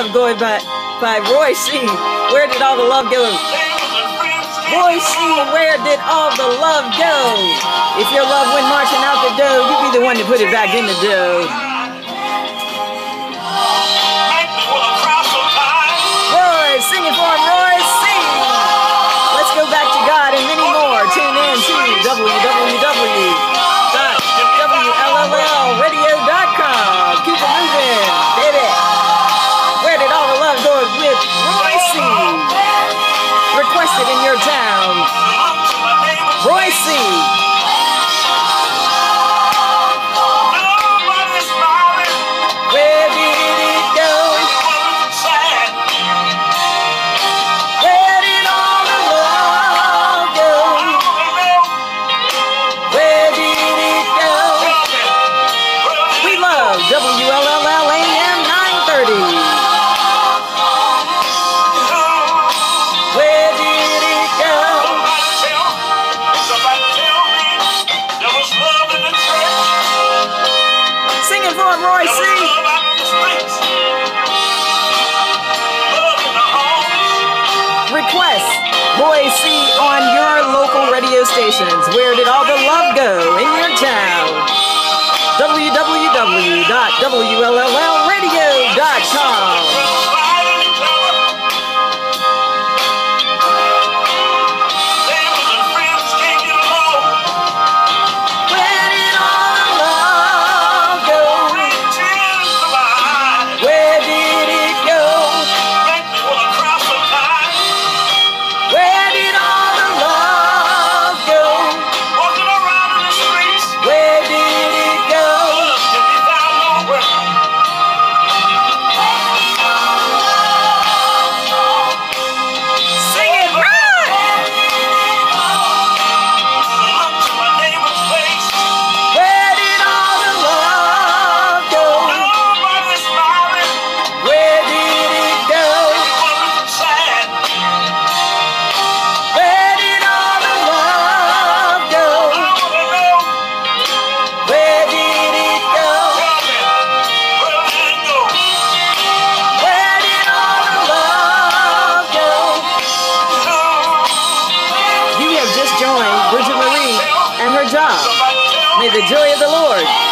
love go by, by Roy C. Where did all the love go? Roy C. Where did all the love go? If your love went marching out the door, you'd be the one to put it back in the dough. Him, Roy C. Request Roy C on your local radio stations. Where did all the love go in your town? www.wllradio.com. the joy of the Lord